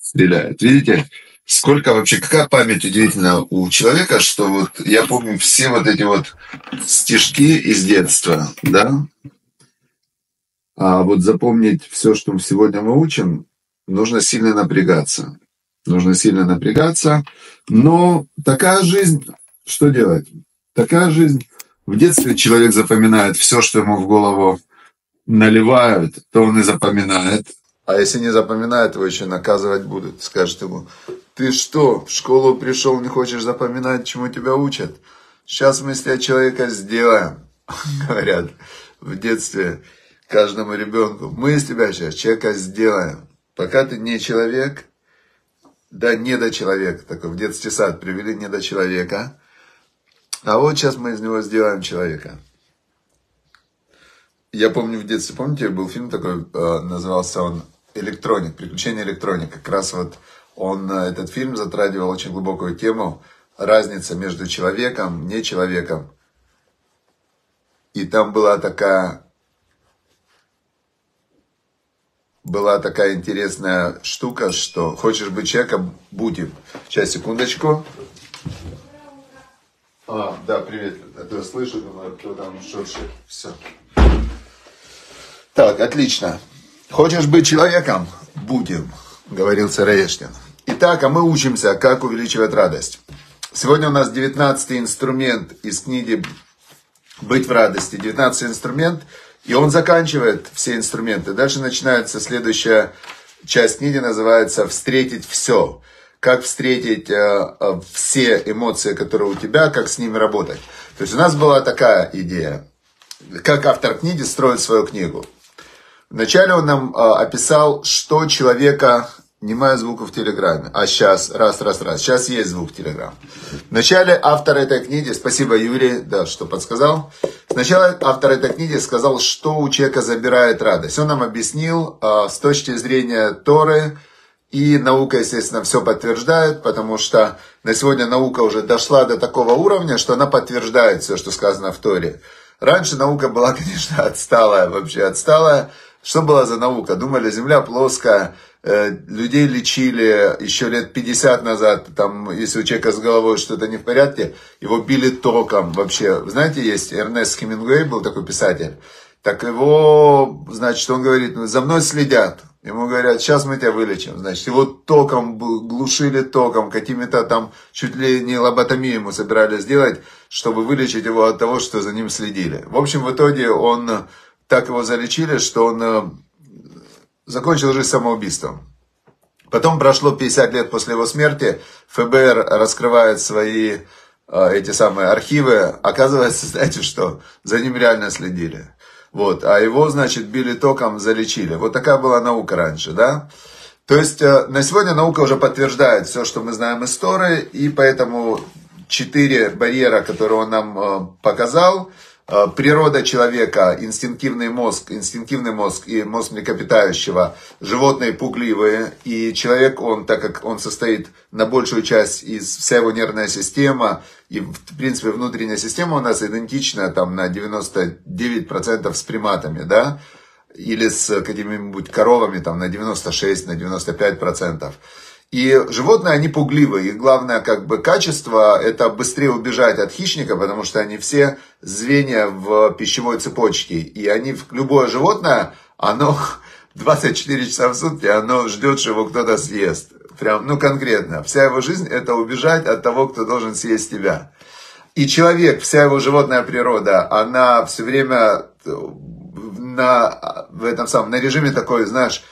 Стреляет. Видите, сколько вообще, какая память удивительная у человека, что вот я помню все вот эти вот стишки из детства, да? А вот запомнить все, что сегодня мы учим, нужно сильно напрягаться. Нужно сильно напрягаться. Но такая жизнь, что делать? Такая жизнь. В детстве человек запоминает все, что ему в голову наливают, то он и запоминает. А если не запоминает, его еще наказывать будут. Скажут ему, ты что, в школу пришел, не хочешь запоминать, чему тебя учат? Сейчас мы из тебя человека сделаем, говорят в детстве каждому ребенку. Мы из тебя сейчас человека сделаем. Пока ты не человек, да не до человека, такой в детский сад привели не до человека, а вот сейчас мы из него сделаем человека. Я помню в детстве, помните, был фильм такой, э, назывался он «Электроник», «Приключения электроника». Как раз вот он, э, этот фильм затрагивал очень глубокую тему, разница между человеком, не человеком. И там была такая была такая интересная штука, что хочешь быть человеком, будем. Сейчас, секундочку. А, да, привет. Это я слышу, думаю, кто там шуршит. Все. Так, отлично. Хочешь быть человеком? Будем, говорил Цараештин. Итак, а мы учимся, как увеличивать радость. Сегодня у нас 19 инструмент из книги «Быть в радости». 19 инструмент – и он заканчивает все инструменты. Дальше начинается следующая часть книги, называется «Встретить все». Как встретить э, э, все эмоции, которые у тебя, как с ними работать. То есть у нас была такая идея, как автор книги строит свою книгу. Вначале он нам э, описал, что человека Немая звука в Телеграме. А сейчас, раз, раз, раз. Сейчас есть звук в Телеграме. Вначале автор этой книги, спасибо Юрий, да, что подсказал. Сначала автор этой книги сказал, что у человека забирает радость. Он нам объяснил э, с точки зрения Торы, и наука, естественно, все подтверждает, потому что на сегодня наука уже дошла до такого уровня, что она подтверждает все, что сказано в Торе. Раньше наука была, конечно, отсталая, вообще отсталая. Что была за наука? Думали, Земля плоская, Э, людей лечили еще лет 50 назад, там, если у человека с головой что-то не в порядке, его били током вообще. Знаете, есть Эрнест Хемингуэй, был такой писатель, так его, значит, он говорит, за мной следят. Ему говорят, сейчас мы тебя вылечим. Значит, его током, глушили током, какими-то там, чуть ли не лоботомию ему собирались сделать, чтобы вылечить его от того, что за ним следили. В общем, в итоге он, так его залечили, что он э, закончил жизнь самоубийством. Потом прошло 50 лет после его смерти, ФБР раскрывает свои э, эти самые архивы. Оказывается, знаете что, за ним реально следили. Вот, а его, значит, били током, залечили. Вот такая была наука раньше, да? То есть э, на сегодня наука уже подтверждает все, что мы знаем из Торы, и поэтому четыре барьера, которые он нам показал, природа человека, инстинктивный мозг, инстинктивный мозг и мозг млекопитающего, животные пугливые, и человек, он, так как он состоит на большую часть из вся его нервная система, и в принципе внутренняя система у нас идентична там на 99% с приматами, да, или с какими-нибудь коровами там на 96, на 95%. И животные, они пугливые. Их главное как бы качество – это быстрее убежать от хищника, потому что они все звенья в пищевой цепочке. И они, любое животное, оно 24 часа в сутки, оно ждет, что его кто-то съест. Прям, ну конкретно. Вся его жизнь – это убежать от того, кто должен съесть тебя. И человек, вся его животная природа, она все время на, в этом самом, на режиме такой, знаешь,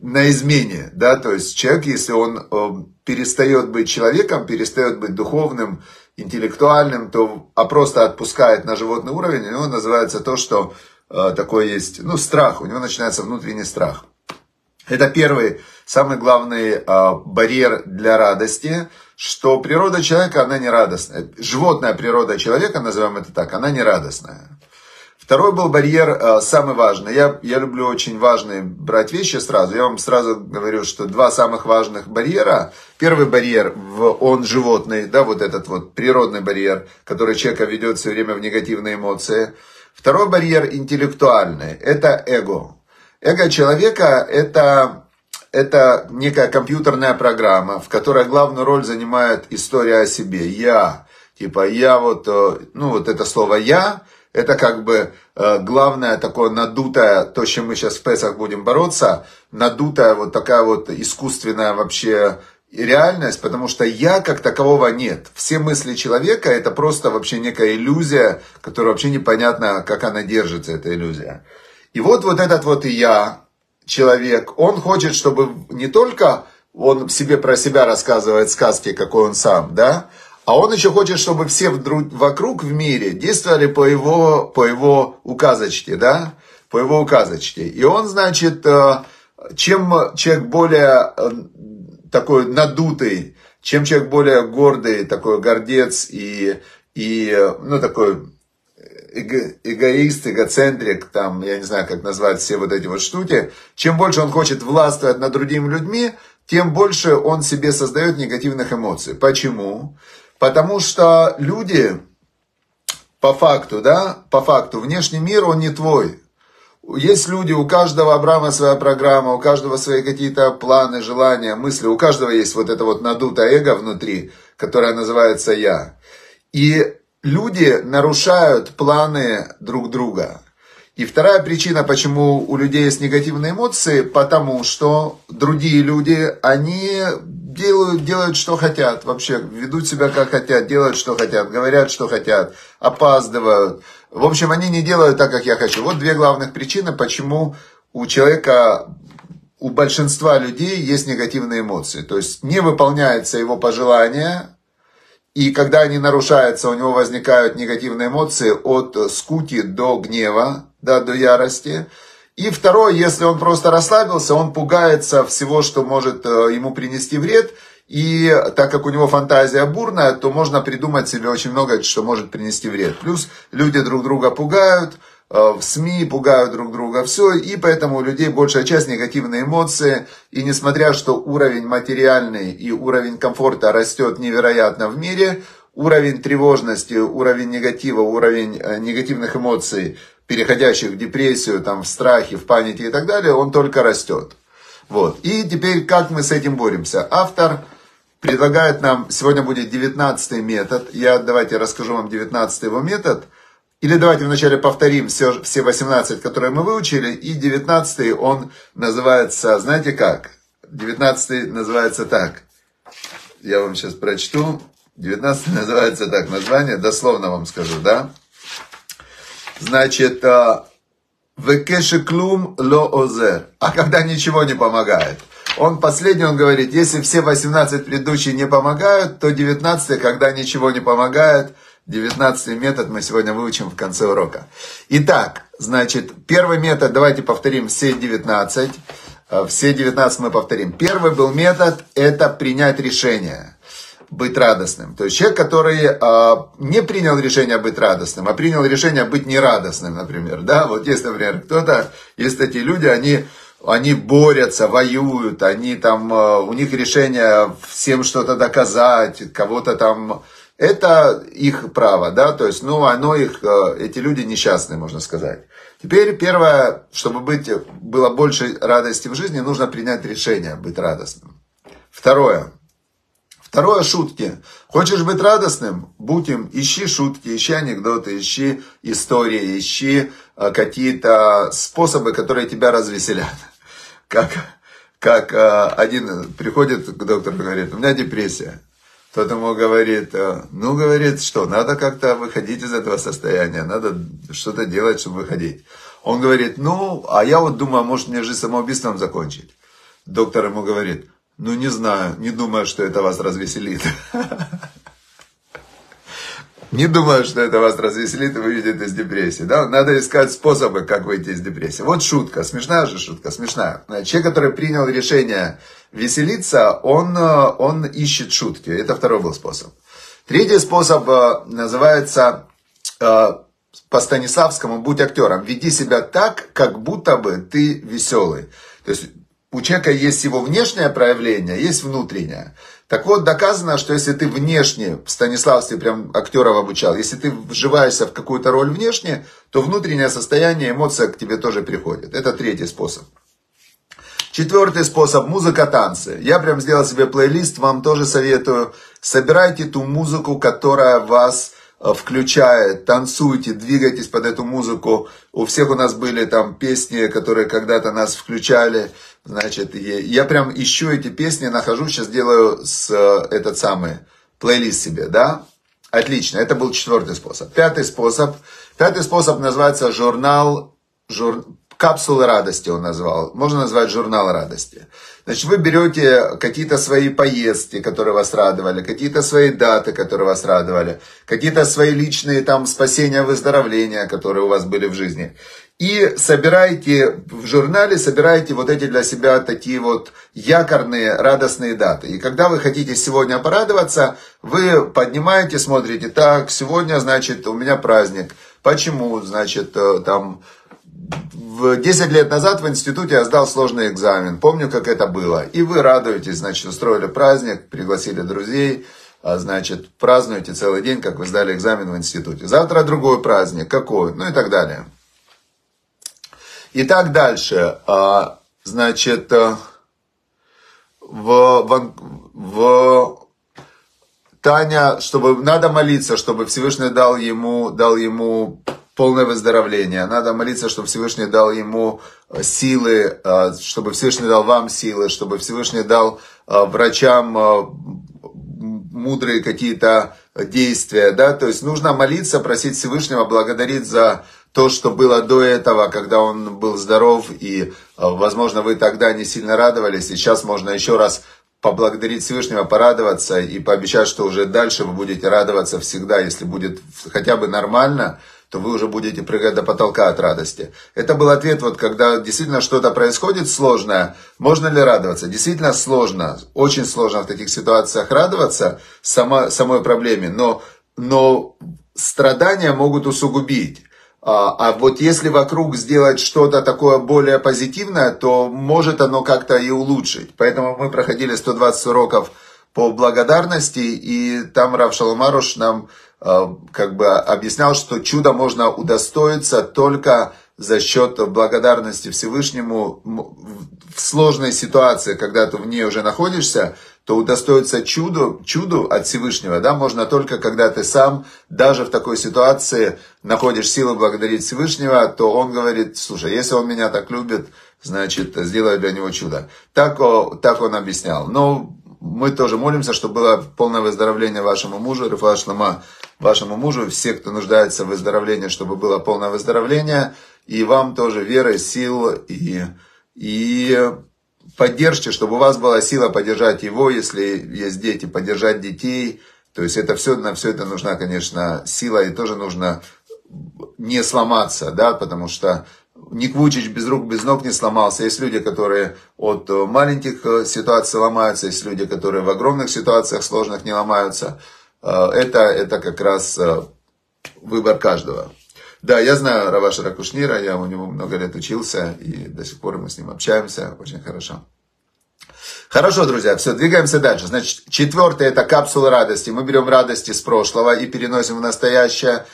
на измене, да, то есть человек, если он э, перестает быть человеком, перестает быть духовным, интеллектуальным, то, а просто отпускает на животный уровень, у него называется то, что э, такое есть, ну, страх, у него начинается внутренний страх. Это первый, самый главный э, барьер для радости, что природа человека, она не радостная. Животная природа человека, назовем это так, она не радостная. Второй был барьер, э, самый важный. Я, я люблю очень важные брать вещи сразу. Я вам сразу говорю, что два самых важных барьера. Первый барьер, он животный, да, вот этот вот природный барьер, который человека ведет все время в негативные эмоции. Второй барьер интеллектуальный, это эго. Эго человека это, это некая компьютерная программа, в которой главную роль занимает история о себе. Я. Типа я вот, э, ну вот это слово я, это как бы э, главное такое надутое, то, с чем мы сейчас в Песах будем бороться, надутая вот такая вот искусственная вообще реальность, потому что я как такового нет. Все мысли человека это просто вообще некая иллюзия, которая вообще непонятно, как она держится, эта иллюзия. И вот вот этот вот я, человек, он хочет, чтобы не только он себе про себя рассказывает сказки, какой он сам, да, а он еще хочет, чтобы все вокруг в мире действовали по его, по его указочке, да, по его указочке. И он, значит, э, чем человек более э, такой надутый, чем человек более гордый, такой гордец и, и ну, такой эго, эгоист, эгоцентрик, там, я не знаю, как назвать все вот эти вот штуки, чем больше он хочет властвовать над другими людьми, тем больше он себе создает негативных эмоций. Почему? Потому что люди, по факту, да, по факту, внешний мир, он не твой. Есть люди, у каждого Абрама своя программа, у каждого свои какие-то планы, желания, мысли, у каждого есть вот это вот надутое эго внутри, которое называется «я». И люди нарушают планы друг друга. И вторая причина, почему у людей есть негативные эмоции, потому что другие люди, они делают, делают, что хотят вообще, ведут себя как хотят, делают, что хотят, говорят, что хотят, опаздывают. В общем, они не делают так, как я хочу. Вот две главных причины, почему у человека, у большинства людей есть негативные эмоции. То есть не выполняется его пожелания, и когда они нарушаются, у него возникают негативные эмоции от скуки до гнева, да, до ярости. И второе, если он просто расслабился, он пугается всего, что может э, ему принести вред. И так как у него фантазия бурная, то можно придумать себе очень много, что может принести вред. Плюс люди друг друга пугают, э, в СМИ пугают друг друга, все, и поэтому у людей большая часть негативные эмоции, и несмотря, что уровень материальный и уровень комфорта растет невероятно в мире, уровень тревожности, уровень негатива, уровень э, негативных эмоций переходящих в депрессию, там, в страхе, в панике и так далее, он только растет. Вот. И теперь как мы с этим боремся? Автор предлагает нам, сегодня будет 19 метод. Я давайте расскажу вам 19 его метод. Или давайте вначале повторим все, все 18, которые мы выучили. И 19 он называется, знаете как? 19 называется так. Я вам сейчас прочту. 19 называется так. Название, дословно вам скажу, да? Значит, а, Векешеклум ло озер. А когда ничего не помогает. Он последний, он говорит, если все 18 предыдущие не помогают, то 19, когда ничего не помогает, 19 метод мы сегодня выучим в конце урока. Итак, значит, первый метод, давайте повторим все 19. А, все 19 мы повторим. Первый был метод, это принять решение быть радостным. То есть человек, который а, не принял решение быть радостным, а принял решение быть нерадостным, например. Да, вот есть, например, кто-то, есть такие люди, они, они борются, воюют, они там, а, у них решение всем что-то доказать, кого-то там, это их право, да, то есть, ну, оно их, а, эти люди несчастные, можно сказать. Теперь первое, чтобы быть, было больше радости в жизни, нужно принять решение быть радостным. Второе, Второе, шутки. Хочешь быть радостным? Будь им. Ищи шутки, ищи анекдоты, ищи истории, ищи э, какие-то способы, которые тебя развеселят. Как, как э, один приходит к доктору и говорит, у меня депрессия. Тот ему говорит, э, ну, говорит, что, надо как-то выходить из этого состояния, надо что-то делать, чтобы выходить. Он говорит, ну, а я вот думаю, может мне жизнь самоубийством закончить. Доктор ему говорит, ну, не знаю, не думаю, что это вас развеселит. Не думаю, что это вас развеселит и выведет из депрессии. Да? Надо искать способы, как выйти из депрессии. Вот шутка, смешная же шутка, смешная. Человек, который принял решение веселиться, он, он ищет шутки. Это второй был способ. Третий способ э, называется э, по Станиславскому «Будь актером». Веди себя так, как будто бы ты веселый. То есть у человека есть его внешнее проявление, есть внутреннее. Так вот, доказано, что если ты внешне, Станислав тебе прям актеров обучал, если ты вживаешься в какую-то роль внешне, то внутреннее состояние, эмоция к тебе тоже приходит. Это третий способ. Четвертый способ – музыка, танцы. Я прям сделал себе плейлист, вам тоже советую. Собирайте ту музыку, которая вас включает, танцуйте, двигайтесь под эту музыку. У всех у нас были там песни, которые когда-то нас включали. Значит, я прям ищу эти песни, нахожу, сейчас делаю с э, этот самый плейлист себе, да? Отлично, это был четвертый способ. Пятый способ. Пятый способ называется журнал, жур, капсулы радости он назвал. Можно назвать журнал радости. Значит, вы берете какие-то свои поездки, которые вас радовали, какие-то свои даты, которые вас радовали, какие-то свои личные там спасения, выздоровления, которые у вас были в жизни. И собираете в журнале, собираете вот эти для себя такие вот якорные, радостные даты. И когда вы хотите сегодня порадоваться, вы поднимаете, смотрите, так, сегодня, значит, у меня праздник. Почему, значит, э, там 10 лет назад в институте я сдал сложный экзамен. Помню, как это было. И вы радуетесь, значит, устроили праздник, пригласили друзей, а, значит, празднуете целый день, как вы сдали экзамен в институте. Завтра другой праздник, какой, ну и так далее. И так дальше. А, значит, э, в, в, в Таня, чтобы надо молиться, чтобы Всевышний дал ему, дал ему полное выздоровление. Надо молиться, чтобы Всевышний дал ему э, силы, э, чтобы Всевышний дал вам силы, чтобы Всевышний дал э, врачам мудрые какие-то действия, да, то есть нужно молиться, просить Всевышнего, благодарить за то, что было до этого, когда он был здоров, и, возможно, вы тогда не сильно радовались, и сейчас можно еще раз поблагодарить Всевышнего, порадоваться и пообещать, что уже дальше вы будете радоваться всегда, если будет хотя бы нормально, то вы уже будете прыгать до потолка от радости. Это был ответ, вот когда действительно что-то происходит сложное, можно ли радоваться? Действительно сложно, очень сложно в таких ситуациях радоваться сама, самой проблеме, но, но страдания могут усугубить. А, а вот если вокруг сделать что-то такое более позитивное, то может оно как-то и улучшить. Поэтому мы проходили 120 уроков по благодарности, и там Рав Шаломаруш нам как бы объяснял, что чудо можно удостоиться только за счет благодарности Всевышнему в сложной ситуации, когда ты в ней уже находишься, то удостоиться чуду, чуду от Всевышнего, да, можно только когда ты сам, даже в такой ситуации, находишь силы благодарить Всевышнего, то он говорит, слушай, если он меня так любит, значит, сделаю для него чудо. Так, так он объяснял. Но мы тоже молимся, чтобы было полное выздоровление вашему мужу, Рафа Шлама, вашему мужу, все, кто нуждается в выздоровлении, чтобы было полное выздоровление, и вам тоже веры, сил и, и поддержки, чтобы у вас была сила поддержать его, если есть дети, поддержать детей. То есть это все, на все это нужна, конечно, сила, и тоже нужно не сломаться, да, потому что Ник Вучич без рук, без ног не сломался. Есть люди, которые от маленьких ситуаций ломаются, есть люди, которые в огромных ситуациях сложных не ломаются. Э, это, это как раз э, выбор каждого. Да, я знаю Раваша Ракушнира, я у него много лет учился, и до сих пор мы с ним общаемся очень хорошо. Хорошо, друзья, все, двигаемся дальше. Значит, четвертое это капсула радости. Мы берем радости с прошлого и переносим в настоящее.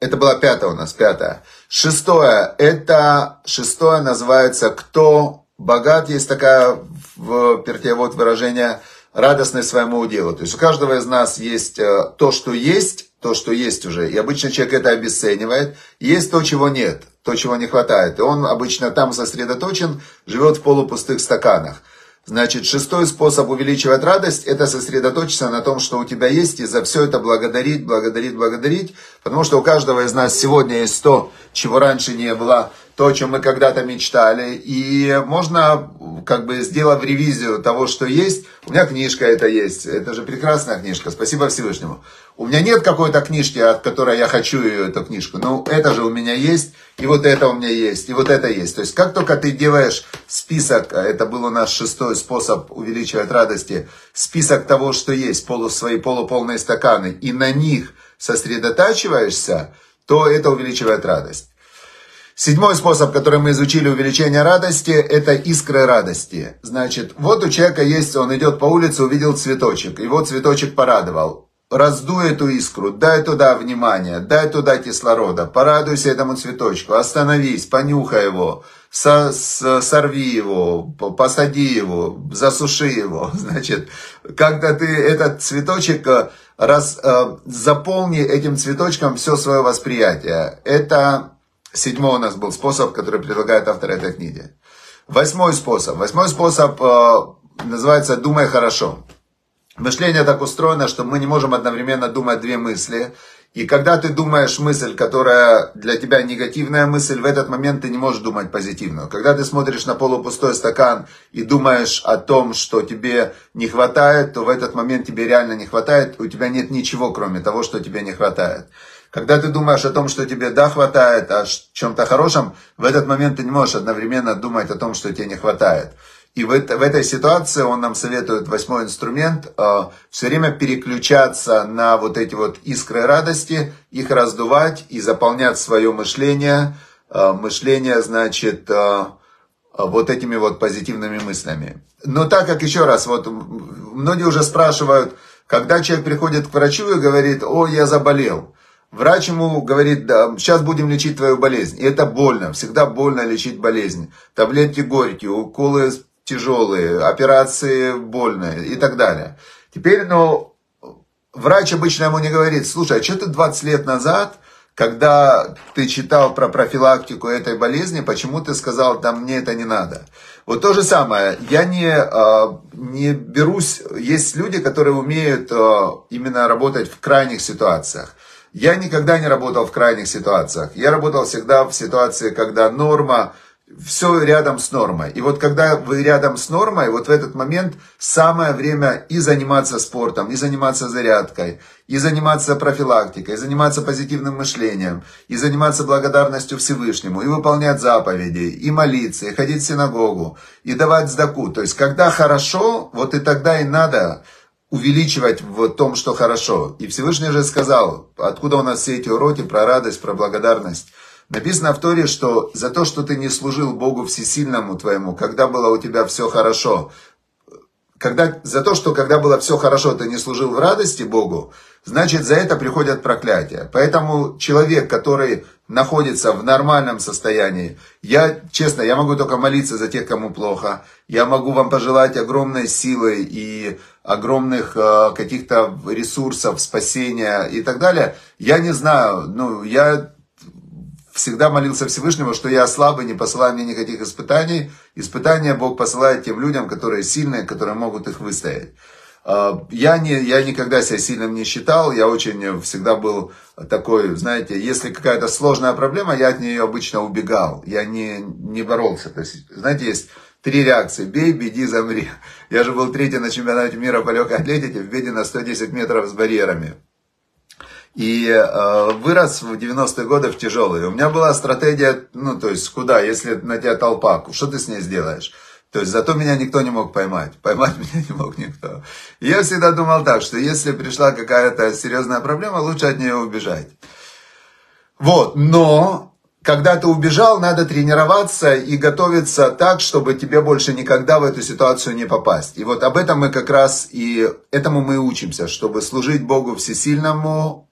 Это была пятая у нас, пятая. Шестое, это, шестое называется «Кто богат?» Есть такая в вот выражение – радостны своему делу. То есть у каждого из нас есть э, то, что есть, то, что есть уже. И обычно человек это обесценивает. Есть то, чего нет, то, чего не хватает. И он обычно там сосредоточен, живет в полупустых стаканах. Значит, шестой способ увеличивать радость – это сосредоточиться на том, что у тебя есть, и за все это благодарить, благодарить, благодарить. Потому что у каждого из нас сегодня есть то, чего раньше не было то, о чем мы когда-то мечтали. И можно, как бы, сделав ревизию того, что есть, у меня книжка это есть, это же прекрасная книжка, спасибо Всевышнему. У меня нет какой-то книжки, от которой я хочу ее, эту книжку, но это же у меня есть, и вот это у меня есть, и вот это есть. То есть, как только ты делаешь список, а это был у нас шестой способ увеличивать радости, список того, что есть, полу, свои полуполные стаканы, и на них сосредотачиваешься, то это увеличивает радость. Седьмой способ, который мы изучили увеличение радости, это искры радости. Значит, вот у человека есть, он идет по улице, увидел цветочек, вот цветочек порадовал. Раздуй эту искру, дай туда внимание, дай туда кислорода, порадуйся этому цветочку, остановись, понюхай его, со, с, сорви его, посади его, засуши его. Значит, когда ты этот цветочек э, раз, э, заполни этим цветочком все свое восприятие. Это Седьмой у нас был способ, который предлагает автор этой книги. Восьмой способ. Восьмой способ э, называется «думай хорошо». Мышление так устроено, что мы не можем одновременно думать две мысли. И когда ты думаешь мысль, которая для тебя негативная мысль, в этот момент ты не можешь думать позитивную. Когда ты смотришь на полупустой стакан и думаешь о том, что тебе не хватает, то в этот момент тебе реально не хватает, у тебя нет ничего, кроме того, что тебе не хватает. Когда ты думаешь о том, что тебе да хватает, о чем-то хорошем, в этот момент ты не можешь одновременно думать о том, что тебе не хватает. И в, это, в этой ситуации он нам советует восьмой инструмент э, все время переключаться на вот эти вот искры радости, их раздувать и заполнять свое мышление. Э, мышление, значит, э, вот этими вот позитивными мыслями. Но так как, еще раз, вот многие уже спрашивают, когда человек приходит к врачу и говорит, о, я заболел. Врач ему говорит, да, сейчас будем лечить твою болезнь. И это больно, всегда больно лечить болезнь. Таблетки горькие, уколы тяжелые, операции больные и так далее. Теперь, ну, врач обычно ему не говорит, слушай, а что ты 20 лет назад, когда ты читал про профилактику этой болезни, почему ты сказал, да мне это не надо? Вот то же самое, я не, а, не берусь, есть люди, которые умеют а, именно работать в крайних ситуациях. Я никогда не работал в крайних ситуациях. Я работал всегда в ситуации, когда норма, все рядом с нормой. И вот когда вы рядом с нормой, вот в этот момент самое время и заниматься спортом, и заниматься зарядкой, и заниматься профилактикой, и заниматься позитивным мышлением, и заниматься благодарностью Всевышнему, и выполнять заповеди, и молиться, и ходить в синагогу, и давать сдаку. То есть, когда хорошо, вот и тогда и надо увеличивать в том, что хорошо. И Всевышний же сказал, откуда у нас все эти уроки про радость, про благодарность. Написано в Торе, что за то, что ты не служил Богу Всесильному твоему, когда было у тебя все хорошо, когда, за то, что когда было все хорошо, ты не служил в радости Богу, значит за это приходят проклятия. Поэтому человек, который находится в нормальном состоянии, я, честно, я могу только молиться за тех, кому плохо. Я могу вам пожелать огромной силы и огромных э, каких-то ресурсов, спасения и так далее. Я не знаю, ну, я всегда молился Всевышнему, что я слабый, не посылай мне никаких испытаний. Испытания Бог посылает тем людям, которые сильные, которые могут их выстоять. А, я, не, я никогда себя сильным не считал, я очень всегда был такой, знаете, если какая-то сложная проблема, я от нее обычно убегал, я не, не боролся. То есть, знаете, есть три реакции. Бей, беди, замри. Я же был третий на чемпионате мира по легкой атлетике в беде на 110 метров с барьерами. И э, вырос в 90-е годы в тяжелые. У меня была стратегия, ну, то есть, куда, если на тебя толпа, что ты с ней сделаешь? То есть, зато меня никто не мог поймать. Поймать меня не мог никто. И я всегда думал так, что если пришла какая-то серьезная проблема, лучше от нее убежать. Вот, но когда ты убежал, надо тренироваться и готовиться так, чтобы тебе больше никогда в эту ситуацию не попасть. И вот об этом мы как раз и этому мы учимся, чтобы служить Богу Всесильному,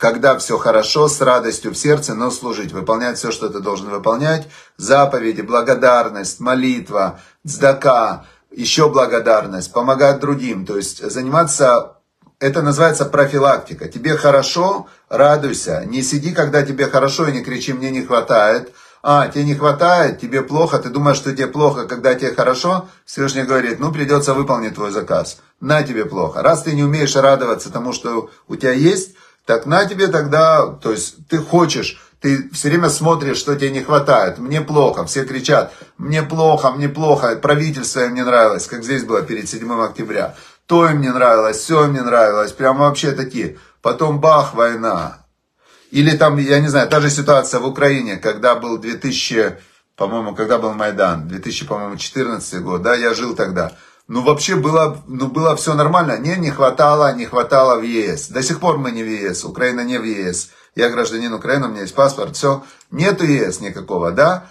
когда все хорошо, с радостью в сердце, но служить, выполнять все, что ты должен выполнять, заповеди, благодарность, молитва, цдака, еще благодарность, помогать другим, то есть заниматься, это называется профилактика. Тебе хорошо, радуйся, не сиди, когда тебе хорошо и не кричи, мне не хватает, а, тебе не хватает, тебе плохо, ты думаешь, что тебе плохо, когда тебе хорошо, Всевышний говорит, ну, придется выполнить твой заказ, на тебе плохо. Раз ты не умеешь радоваться тому, что у тебя есть, так на тебе тогда, то есть ты хочешь, ты все время смотришь, что тебе не хватает. Мне плохо, все кричат, мне плохо, мне плохо, правительство им не нравилось, как здесь было перед 7 октября. То им не нравилось, все им не нравилось, прям вообще такие. Потом бах, война. Или там, я не знаю, та же ситуация в Украине, когда был 2000, по-моему, когда был Майдан, 2000, по-моему, 14 год, да, я жил тогда ну вообще было, ну было все нормально. Не, не хватало, не хватало в ЕС. До сих пор мы не в ЕС, Украина не в ЕС. я гражданин Украины, у меня есть паспорт, все, нету ЕС никакого, да,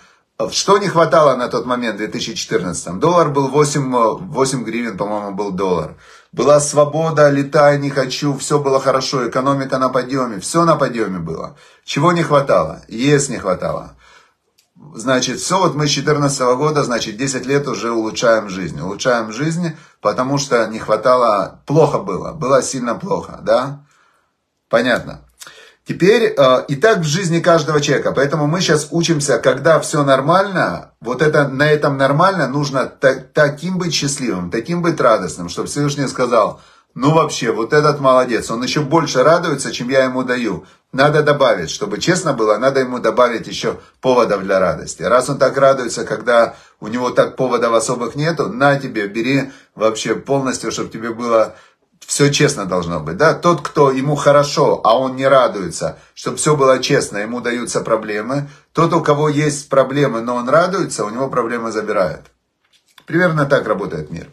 что не хватало на тот момент, в 2014? Доллар был 8, 8 гривен, по-моему, был доллар. Была свобода, летай, не хочу, все было хорошо, экономика на подъеме, все на подъеме было. Чего не хватало? ЕС не хватало. Значит, все, вот мы с 2014 года, значит, 10 лет уже улучшаем жизнь. Улучшаем жизнь, потому что не хватало, плохо было, было сильно плохо, да? Понятно. Теперь, э, и так в жизни каждого человека. Поэтому мы сейчас учимся, когда все нормально, вот это на этом нормально, нужно так, таким быть счастливым, таким быть радостным, чтобы Всевышний сказал, ну вообще, вот этот молодец, он еще больше радуется, чем я ему даю. Надо добавить, чтобы честно было, надо ему добавить еще поводов для радости. Раз он так радуется, когда у него так поводов особых нету, на тебе, бери вообще полностью, чтобы тебе было все честно должно быть, да, тот, кто ему хорошо, а он не радуется, чтобы все было честно, ему даются проблемы, тот, у кого есть проблемы, но он радуется, у него проблемы забирают. Примерно так работает мир.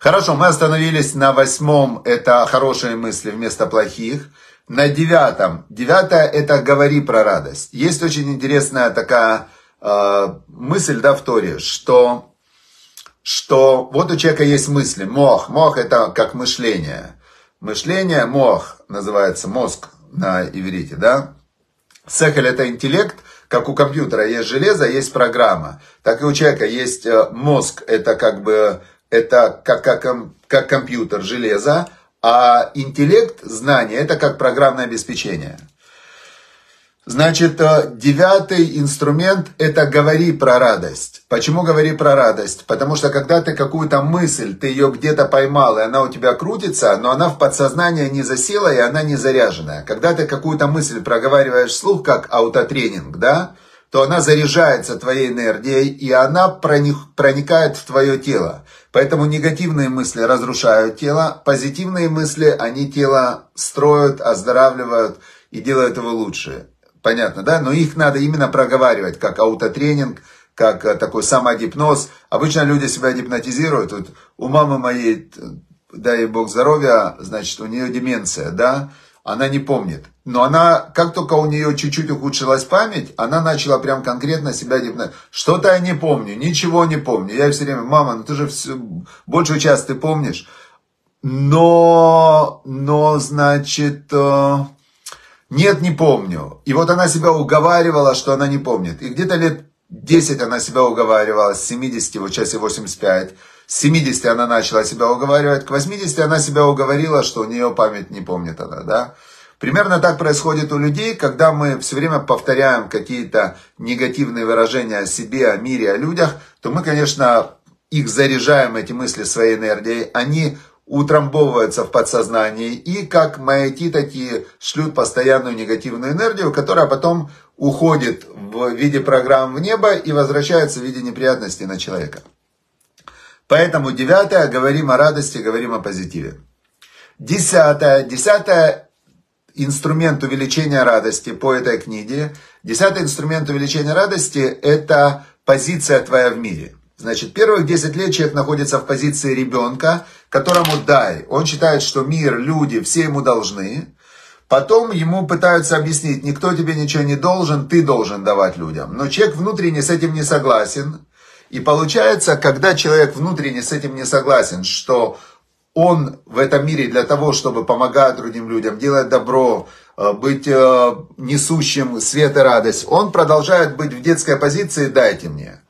Хорошо, мы остановились на восьмом, это хорошие мысли вместо плохих. На девятом, девятое это говори про радость. Есть очень интересная такая э, мысль, да, в Торе, что что вот у человека есть мысли, мох, мох это как мышление. Мышление, мох называется мозг на иврите, да? Сехель это интеллект, как у компьютера есть железо, есть программа. Так и у человека есть э, мозг, это как бы, это как, как, как компьютер, железо, а интеллект, знание, это как программное обеспечение. Значит, э, девятый инструмент – это говори про радость. Почему говори про радость? Потому что когда ты какую-то мысль, ты ее где-то поймал, и она у тебя крутится, но она в подсознание не засела, и она не заряженная. Когда ты какую-то мысль проговариваешь вслух, как аутотренинг, да, то она заряжается твоей энергией, и она проникает в твое тело. Поэтому негативные мысли разрушают тело, позитивные мысли, они тело строят, оздоравливают и делают его лучше. Понятно, да? Но их надо именно проговаривать, как аутотренинг, как э, такой самогипноз. Обычно люди себя гипнотизируют. Вот у мамы моей, дай бог здоровья, значит, у нее деменция, да? Она не помнит. Но она, как только у нее чуть-чуть ухудшилась память, она начала прям конкретно себя гипнотизировать. Что-то я не помню, ничего не помню. Я все время, мама, ну ты же все, большую часть ты помнишь. Но, но, значит, э, нет, не помню. И вот она себя уговаривала, что она не помнит. И где-то лет 10 она себя уговаривала, с 70, вот сейчас и 85. С 70 она начала себя уговаривать, к 80 она себя уговорила, что у нее память не помнит она, да. Примерно так происходит у людей, когда мы все время повторяем какие-то негативные выражения о себе, о мире, о людях, то мы, конечно, их заряжаем, эти мысли своей энергией, они утрамбовываются в подсознании и как маяки такие шлют постоянную негативную энергию, которая потом уходит в виде программ в небо и возвращается в виде неприятностей на человека. Поэтому девятое, говорим о радости, говорим о позитиве. Десятое, десятое инструмент увеличения радости по этой книге. Десятый инструмент увеличения радости – это позиция твоя в мире – Значит, первых 10 лет человек находится в позиции ребенка, которому дай. Он считает, что мир, люди, все ему должны. Потом ему пытаются объяснить, никто тебе ничего не должен, ты должен давать людям. Но человек внутренне с этим не согласен. И получается, когда человек внутренне с этим не согласен, что он в этом мире для того, чтобы помогать другим людям, делать добро, э, быть э, несущим свет и радость, он продолжает быть в детской позиции «дайте мне».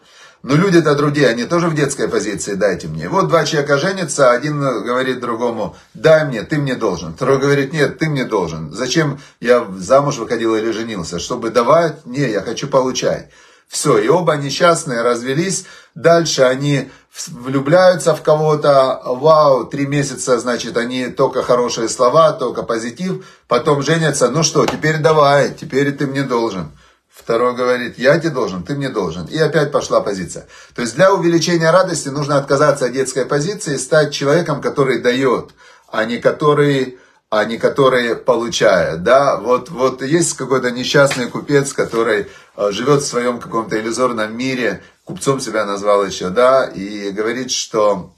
Но люди-то другие, они тоже в детской позиции, дайте мне. Вот два человека женятся, один говорит другому, дай мне, ты мне должен. Второй говорит, нет, ты мне должен. Зачем я замуж выходил или женился? Чтобы давать? Не, я хочу получать. Все, и оба несчастные развелись. Дальше они влюбляются в кого-то. Вау, три месяца, значит, они только хорошие слова, только позитив. Потом женятся. Ну что, теперь давай, теперь ты мне должен. Второй говорит, я тебе должен, ты мне должен. И опять пошла позиция. То есть для увеличения радости нужно отказаться от детской позиции и стать человеком, который дает, а не который, а не который получает. Да? Вот, вот есть какой-то несчастный купец, который э, живет в своем каком-то иллюзорном мире, купцом себя назвал еще, да, и говорит, что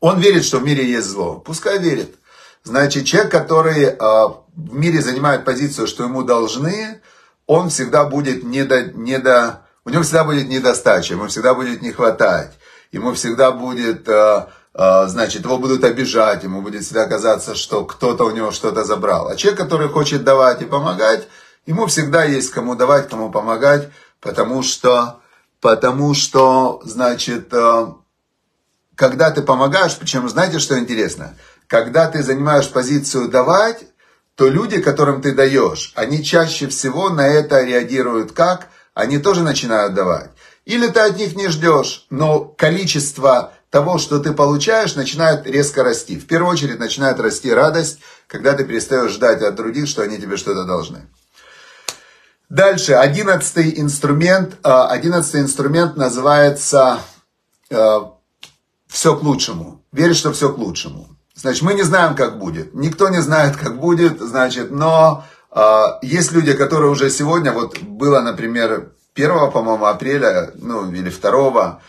он верит, что в мире есть зло. Пускай верит. Значит, человек, который в мире занимает позицию, что ему должны, он всегда будет недо, недо, у него всегда будет недостача, ему всегда будет не хватать, ему всегда будет, значит, его будут обижать, ему будет всегда казаться, что кто-то у него что-то забрал. А человек, который хочет давать и помогать, ему всегда есть кому давать, кому помогать, потому что, потому что, значит, когда ты помогаешь, причем знаете, что интересно? Когда ты занимаешь позицию давать, то люди, которым ты даешь, они чаще всего на это реагируют как? Они тоже начинают давать. Или ты от них не ждешь, но количество того, что ты получаешь, начинает резко расти. В первую очередь начинает расти радость, когда ты перестаешь ждать от других, что они тебе что-то должны. Дальше, одиннадцатый инструмент. А, одиннадцатый инструмент называется а, все к лучшему. Верит, что все к лучшему. Значит, мы не знаем, как будет. Никто не знает, как будет, значит, но э, есть люди, которые уже сегодня, вот было, например, 1, по-моему, апреля, ну, или 2 э,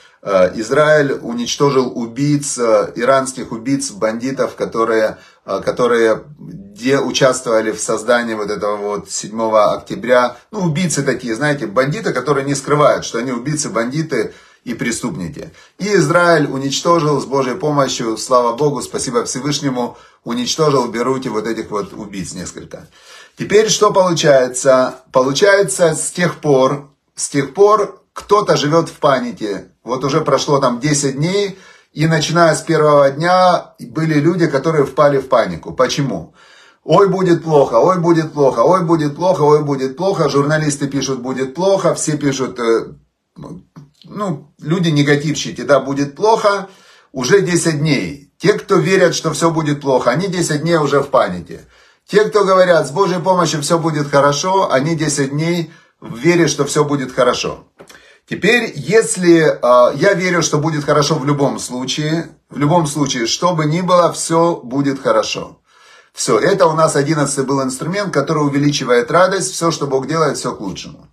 Израиль уничтожил убийц, э, иранских убийц, бандитов, которые, э, которые где участвовали в создании вот этого вот 7 октября. Ну, убийцы такие, знаете, бандиты, которые не скрывают, что они убийцы, бандиты, и преступники. И Израиль уничтожил с Божьей помощью, слава Богу, спасибо Всевышнему, уничтожил в Беруте вот этих вот убийц несколько. Теперь что получается? Получается с тех пор, с тех пор кто-то живет в панике. Вот уже прошло там 10 дней, и начиная с первого дня были люди, которые впали в панику. Почему? Ой, будет плохо, ой, будет плохо, ой, будет плохо, ой, будет плохо. Журналисты пишут, будет плохо, все пишут, э, ну, люди негативщики, да, будет плохо, уже 10 дней. Те, кто верят, что все будет плохо, они 10 дней уже в панике. Те, кто говорят, с Божьей помощью все будет хорошо, они 10 дней в вере, что все будет хорошо. Теперь, если э, я верю, что будет хорошо в любом случае, в любом случае, что бы ни было, все будет хорошо. Все, это у нас одиннадцатый был инструмент, который увеличивает радость, все, что Бог делает, все к лучшему.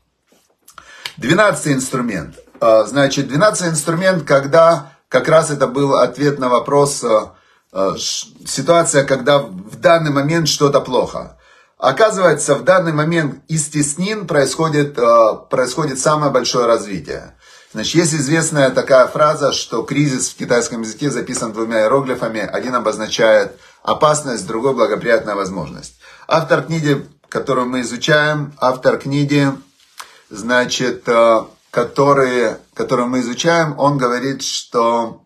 Двенадцатый инструмент. А, значит, 12 инструмент, когда как раз это был ответ на вопрос, а, а, ситуация, когда в данный момент что-то плохо. Оказывается, в данный момент из теснин происходит, происходит самое большое развитие. Значит, есть известная такая фраза, что кризис в китайском языке записан двумя иероглифами. Один обозначает опасность, другой благоприятная возможность. Автор книги, которую мы изучаем, автор книги, значит, которые, которые мы изучаем, он говорит, что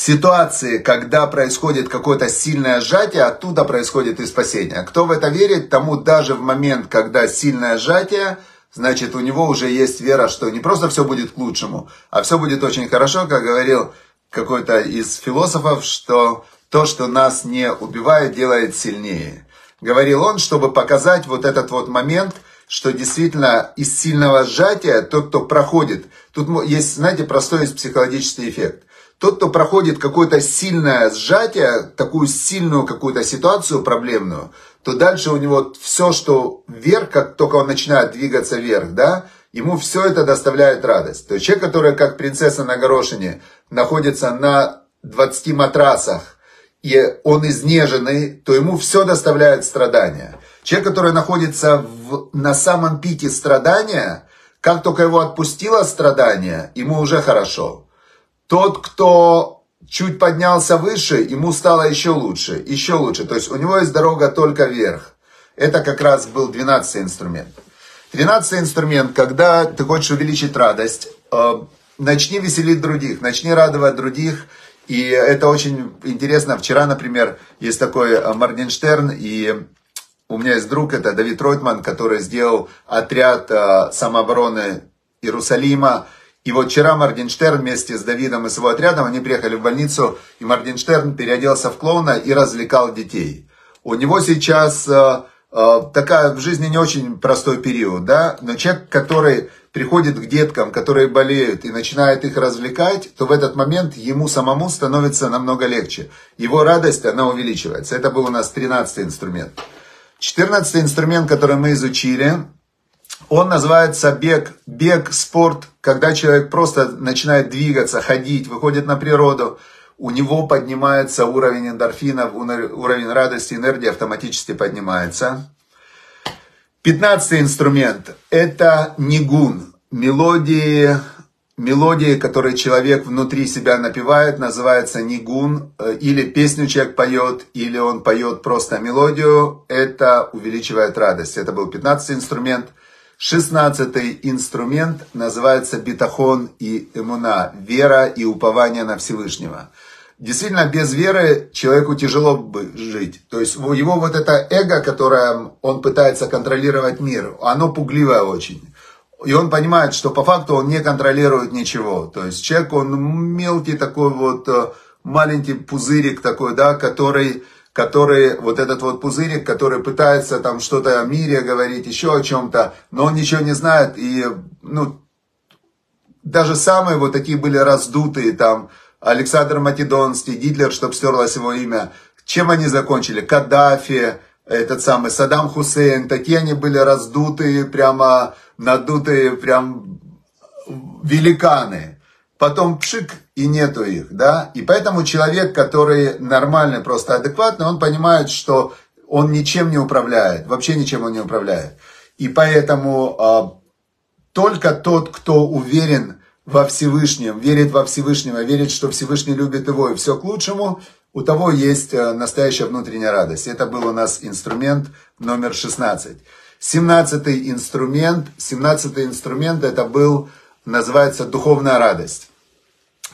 ситуации, когда происходит какое-то сильное сжатие, оттуда происходит и спасение. Кто в это верит, тому даже в момент, когда сильное сжатие, значит у него уже есть вера, что не просто все будет к лучшему, а все будет очень хорошо, как говорил какой-то из философов, что то, что нас не убивает, делает сильнее. Говорил он, чтобы показать вот этот вот момент – что действительно из сильного сжатия тот, кто проходит, тут есть, знаете, простой есть психологический эффект. Тот, кто проходит какое-то сильное сжатие, такую сильную какую-то ситуацию проблемную, то дальше у него все, что вверх, как только он начинает двигаться вверх, да, ему все это доставляет радость. То есть человек, который как принцесса на горошине находится на 20 матрасах, и он изнеженный, то ему все доставляет страдания. Человек, который находится в, на самом пике страдания, как только его отпустило страдание, ему уже хорошо. Тот, кто чуть поднялся выше, ему стало еще лучше, еще лучше. То есть у него есть дорога только вверх. Это как раз был 12 инструмент. 13 инструмент, когда ты хочешь увеличить радость, э, начни веселить других, начни радовать других. И это очень интересно. Вчера, например, есть такой э, Моргенштерн и у меня есть друг, это Давид Ройтман, который сделал отряд э, самообороны Иерусалима. И вот вчера Моргенштерн вместе с Давидом и с его отрядом, они приехали в больницу, и Моргенштерн переоделся в клоуна и развлекал детей. У него сейчас э, э, такая в жизни не очень простой период, да, но человек, который приходит к деткам, которые болеют и начинает их развлекать, то в этот момент ему самому становится намного легче. Его радость, она увеличивается. Это был у нас 13 инструмент. Четырнадцатый инструмент, который мы изучили, он называется бег. Бег, спорт, когда человек просто начинает двигаться, ходить, выходит на природу. у него поднимается уровень эндорфинов, уровень радости, энергии автоматически поднимается. Пятнадцатый инструмент – это нигун, мелодии, мелодии, которые человек внутри себя напевает, называется нигун, э, или песню человек поет, или он поет просто мелодию, это увеличивает радость. Это был пятнадцатый инструмент. Шестнадцатый инструмент называется битахон и эмуна, вера и упование на Всевышнего действительно без веры человеку тяжело бы жить. То есть его вот это эго, которое он пытается контролировать мир, оно пугливое очень. И он понимает, что по факту он не контролирует ничего. То есть человек, он мелкий такой вот э, маленький пузырик такой, да, который, который, вот этот вот пузырик, который пытается там что-то о мире говорить, еще о чем-то, но он ничего не знает. И, ну, даже самые вот такие были раздутые там, Александр Македонский, Гитлер, чтобы стерлось его имя. Чем они закончили? Каддафи, этот самый Саддам Хусейн. Такие они были раздутые, прямо надутые, прям великаны. Потом пшик, и нету их, да. И поэтому человек, который нормальный, просто адекватный, он понимает, что он ничем не управляет, вообще ничем он не управляет. И поэтому а, только тот, кто уверен во Всевышнем, верит во Всевышнего, верит, что Всевышний любит его и все к лучшему, у того есть э, настоящая внутренняя радость. Это был у нас инструмент номер 16. 17 инструмент, 17 инструмент это был, называется духовная радость.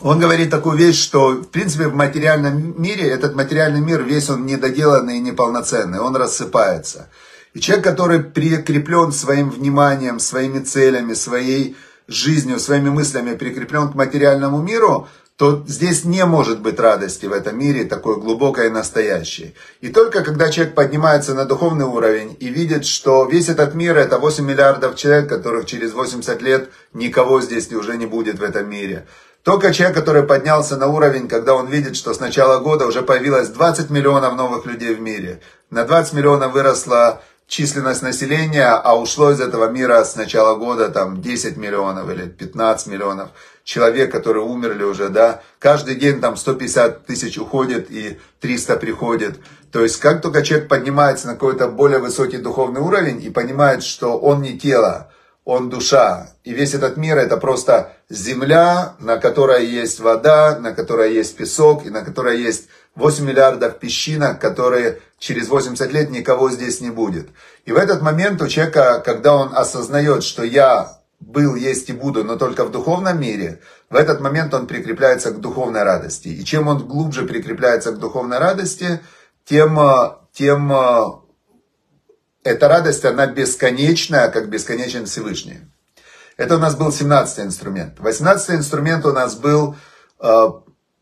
Он говорит такую вещь, что в принципе в материальном мире, этот материальный мир весь он недоделанный и неполноценный, он рассыпается. И человек, который прикреплен своим вниманием, своими целями, своей жизнью, своими мыслями прикреплен к материальному миру, то здесь не может быть радости в этом мире, такой глубокой и настоящей. И только когда человек поднимается на духовный уровень и видит, что весь этот мир это 8 миллиардов человек, которых через 80 лет никого здесь уже не будет в этом мире. Только человек, который поднялся на уровень, когда он видит, что с начала года уже появилось 20 миллионов новых людей в мире. На 20 миллионов выросла численность населения, а ушло из этого мира с начала года там 10 миллионов или 15 миллионов человек, которые умерли уже, да, каждый день там 150 тысяч уходит и 300 приходит. То есть, как только человек поднимается на какой-то более высокий духовный уровень и понимает, что он не тело, он душа. И весь этот мир это просто земля, на которой есть вода, на которой есть песок и на которой есть 8 миллиардов песчинок, которые через 80 лет никого здесь не будет. И в этот момент у человека, когда он осознает, что я был, есть и буду, но только в духовном мире, в этот момент он прикрепляется к духовной радости. И чем он глубже прикрепляется к духовной радости, тем, тем эта радость, она бесконечная, как бесконечен Всевышний. Это у нас был 17 инструмент. 18 инструмент у нас был э,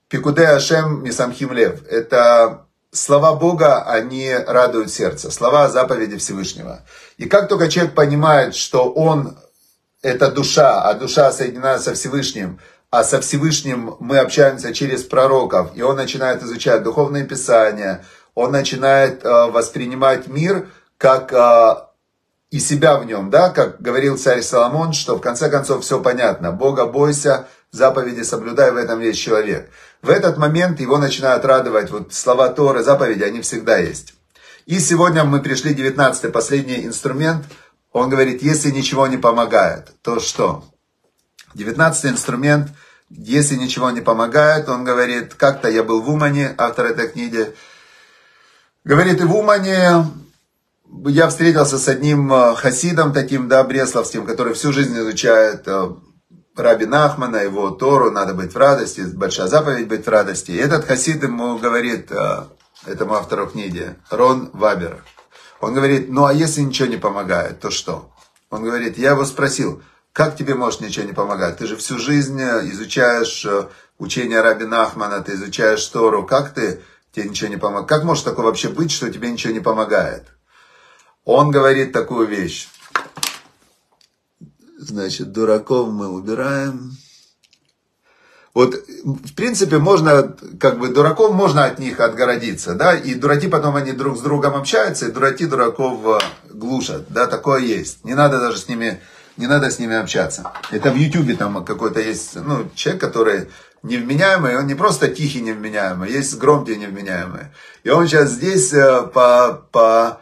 Пикуде Ашем Мисамхим Лев. Это слова Бога, они радуют сердце. Слова заповеди Всевышнего. И как только человек понимает, что он это душа, а душа соединена со Всевышним, а со Всевышним мы общаемся через пророков, и он начинает изучать духовные писания, он начинает э, воспринимать мир как э, и себя в нем, да, как говорил царь Соломон, что в конце концов все понятно. Бога бойся, заповеди соблюдай, в этом есть человек. В этот момент его начинают радовать вот слова Торы, заповеди, они всегда есть. И сегодня мы пришли, 19 последний инструмент. Он говорит, если ничего не помогает, то что? 19 инструмент, если ничего не помогает, он говорит, как-то я был в Умане, автор этой книги, говорит, и в Умане я встретился с одним э, хасидом таким, да, бресловским, который всю жизнь изучает э, Раби Нахмана, его Тору, надо быть в радости, большая заповедь быть в радости. И этот хасид ему говорит, э, этому автору книги, Рон Вабер, он говорит, ну а если ничего не помогает, то что? Он говорит, я его спросил, как тебе может ничего не помогать? Ты же всю жизнь изучаешь учение Раби Нахмана, ты изучаешь Тору, как ты, тебе ничего не помогает? Как может такое вообще быть, что тебе ничего не помогает? Он говорит такую вещь. Значит, дураков мы убираем. Вот, в принципе, можно, как бы, дураков можно от них отгородиться, да, и дураки потом они друг с другом общаются, и дураки дураков э, глушат, да, такое есть. Не надо даже с ними, не надо с ними общаться. Это в Ютубе там какой-то есть, ну, человек, который невменяемый, он не просто тихий невменяемый, есть громкие невменяемые. И он сейчас здесь э, по, по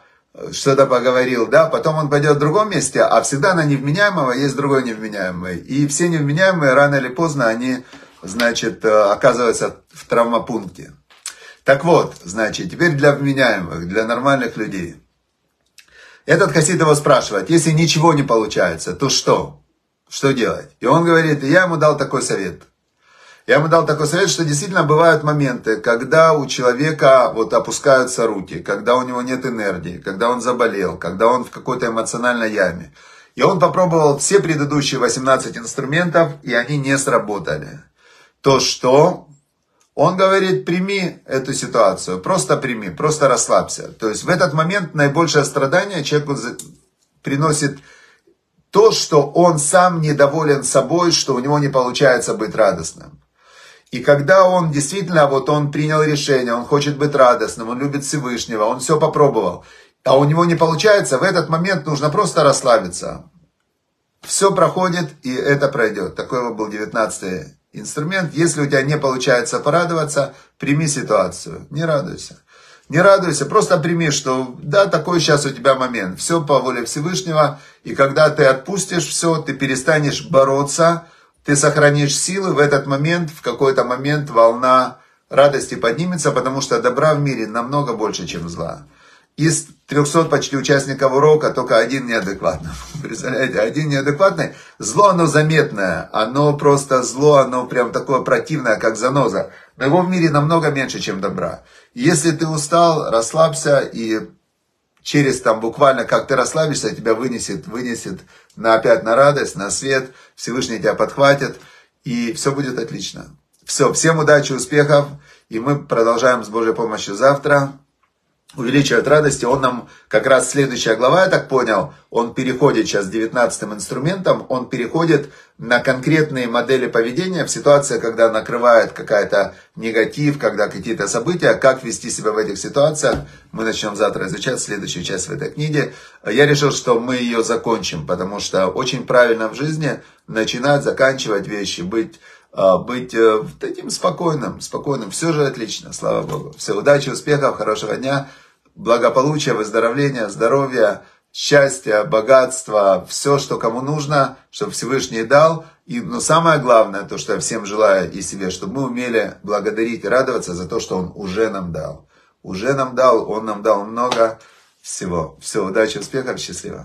что-то поговорил, да, потом он пойдет в другом месте, а всегда на невменяемого есть другой невменяемый. И все невменяемые рано или поздно они, значит, э, оказываются в травмопункте. Так вот, значит, теперь для вменяемых, для нормальных людей. Этот хасид его спрашивает, если ничего не получается, то что? Что делать? И он говорит, я ему дал такой совет. Я ему дал такой совет, что действительно бывают моменты, когда у человека вот опускаются руки, когда у него нет энергии, когда он заболел, когда он в какой-то эмоциональной яме. И он попробовал все предыдущие 18 инструментов, и они не сработали. То что? Он говорит, прими эту ситуацию, просто прими, просто расслабься. То есть в этот момент наибольшее страдание человеку приносит то, что он сам недоволен собой, что у него не получается быть радостным. И когда он действительно, вот он принял решение, он хочет быть радостным, он любит Всевышнего, он все попробовал, а у него не получается, в этот момент нужно просто расслабиться. Все проходит, и это пройдет. Такой был 19 инструмент. Если у тебя не получается порадоваться, прими ситуацию, не радуйся. Не радуйся, просто прими, что да, такой сейчас у тебя момент. Все по воле Всевышнего. И когда ты отпустишь все, ты перестанешь бороться, ты сохранишь силы, в этот момент, в какой-то момент волна радости поднимется, потому что добра в мире намного больше, чем зла. Из 300 почти участников урока только один неадекватный. Представляете, один неадекватный. Зло, оно заметное. Оно просто зло, оно прям такое противное, как заноза. Но его в мире намного меньше, чем добра. Если ты устал, расслабься и через там буквально, как ты расслабишься, тебя вынесет, вынесет на опять на радость, на свет. Всевышний тебя подхватит. И все будет отлично. Все, всем удачи, успехов. И мы продолжаем с Божьей помощью завтра увеличивает радости, он нам, как раз следующая глава, я так понял, он переходит сейчас 19 инструментом, он переходит на конкретные модели поведения в ситуации, когда накрывает какая-то негатив, когда какие-то события, как вести себя в этих ситуациях. Мы начнем завтра изучать следующую часть в этой книге. Я решил, что мы ее закончим, потому что очень правильно в жизни начинать, заканчивать вещи, быть а, быть э, таким спокойным, спокойным. Все же отлично, слава Богу. Все, удачи, успехов, хорошего дня благополучия, выздоровления, здоровья, счастья, богатства, все, что кому нужно, чтобы Всевышний дал. И, но самое главное, то, что я всем желаю и себе, чтобы мы умели благодарить и радоваться за то, что Он уже нам дал. Уже нам дал, Он нам дал много всего. Все, удачи, успехов, счастливо.